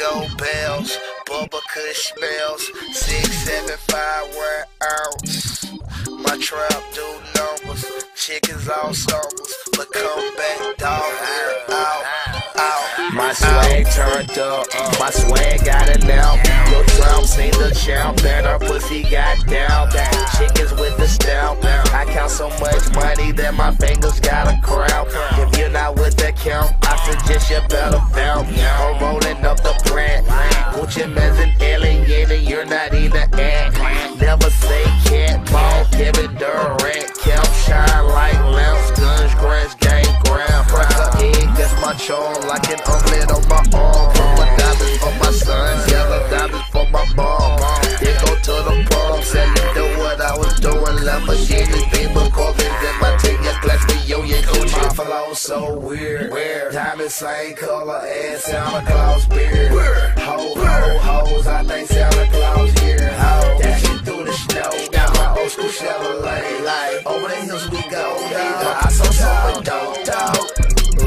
gold bells, Bubba Kush smells, 675 wear ounce. My trap do numbers, chickens all summers, but come back, dog, we're out, out. My swag turned up, my swag got it now. Your drum seen the champ, and her pussy got down. Chickens with the stamp. I count so much money that my fingers got a crown. If with the count, I suggest you better bounce. I'm rolling up the brand. Gucci Mane's an alien, and you're not even ant. Never say can't ball, Kevin Durant. Count shine like lamps, guns, grass, gang, ground. Crack a egg, that's my charm, like an omelet on my arm. Purple diamonds for my son, yellow diamonds so weird. Weird. Diamond same color as Santa Claus beard. Ho, ho, hoes, I think Santa Claus here. Ho, dashing through the snow. Got my old school Chevrolet. Like, over the hills we go. I saw something dope, dog.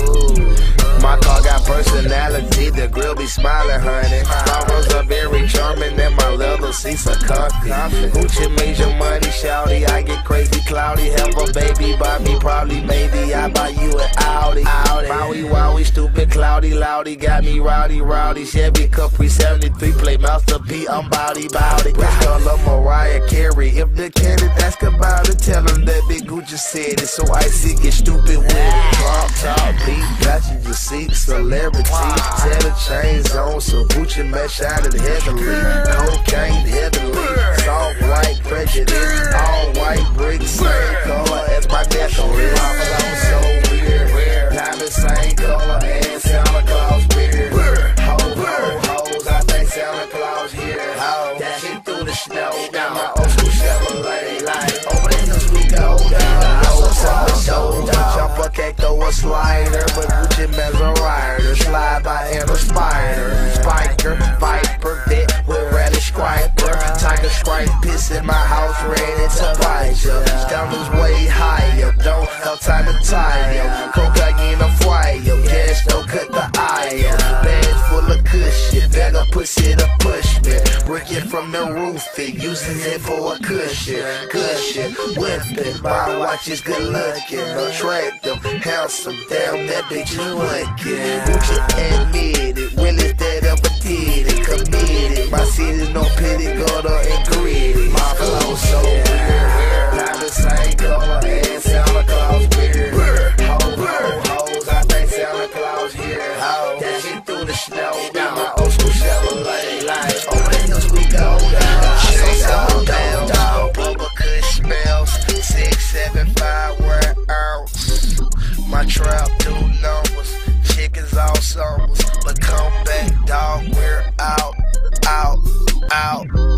Ooh. My car got personality, the grill be smiling, honey. Flowers are very charming, and my leather seats are comfy. Gucci major money, shouty. I get crazy, cloudy. Have a baby by me, probably, maybe. I buy you an Audi. Wowie, stupid, cloudy, loudy. Got me rowdy, rowdy. Chevy Capri 73, play Master P. I'm bowdy, bowdy. Color Mariah Carey. If the candidate ask about it, tell them that Big Gucci said it. So icy, get stupid with it. Drop top, beat, got you, you see celebrity. Tell the chains on, so Gucci Mane shining heavily. Cocaine heavily. Soft white prejudice. All white bricks, same color as my necklace. Can't throw a slider, but Gucci Mane's a rider. Slide by in a spider. Spiker, viper, that with relish striper. Tiger stripe, piss in my house, ready to bite ya. Standards way higher, don't have time to tie ya. Cocaine a fire, gas don't cut the iron. Bags full of cushion, bag of pussy from the roof, it using it for a cushion. Cushion, whipping, my watch is good looking, attractive, handsome. Damn, that bitch is wicked. Gucci admit it, realest that ever did it, committed. My city no pity, but come back, dog, we're out, out, out.